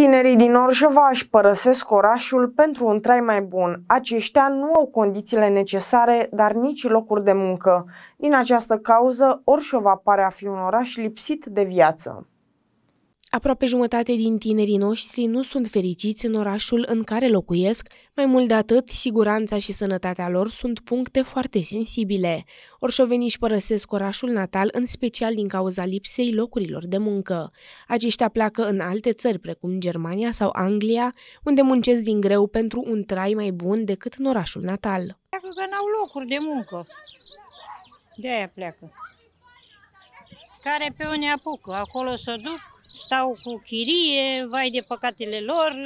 Tinerii din Orșova își părăsesc orașul pentru un trai mai bun. Aceștia nu au condițiile necesare, dar nici locuri de muncă. Din această cauză, Orșova pare a fi un oraș lipsit de viață. Aproape jumătate din tinerii noștri nu sunt fericiți în orașul în care locuiesc, mai mult de atât, siguranța și sănătatea lor sunt puncte foarte sensibile. Orșoveniși își părăsesc orașul natal, în special din cauza lipsei locurilor de muncă. Aceștia pleacă în alte țări, precum Germania sau Anglia, unde muncesc din greu pentru un trai mai bun decât în orașul natal. Pleacă că n-au locuri de muncă. De aia pleacă. Care pe unde apucă, acolo să duc, stau cu chirie, vai de păcatele lor,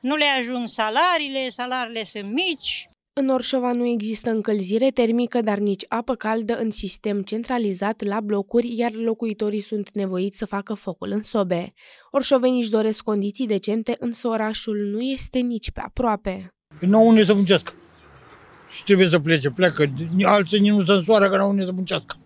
nu le ajung salariile, salariile sunt mici. În Orșova nu există încălzire termică, dar nici apă caldă în sistem centralizat la blocuri, iar locuitorii sunt nevoiți să facă focul în sobe. Orșovenii își doresc condiții decente, însă orașul nu este nici pe aproape. Păi nu au unde să muncească. Și trebuie să plece, pleacă. Alții nu se însoară că nu au unde să muncească.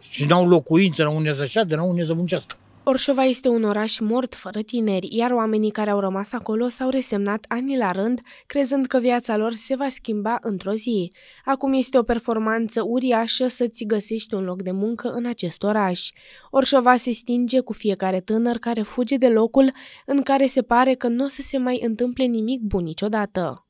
Și n-au locuință, n-au unde să șadă, n-au unde să muncească. Orșova este un oraș mort fără tineri, iar oamenii care au rămas acolo s-au resemnat ani la rând, crezând că viața lor se va schimba într-o zi. Acum este o performanță uriașă să-ți găsești un loc de muncă în acest oraș. Orșova se stinge cu fiecare tânăr care fuge de locul în care se pare că nu o să se mai întâmple nimic bun niciodată.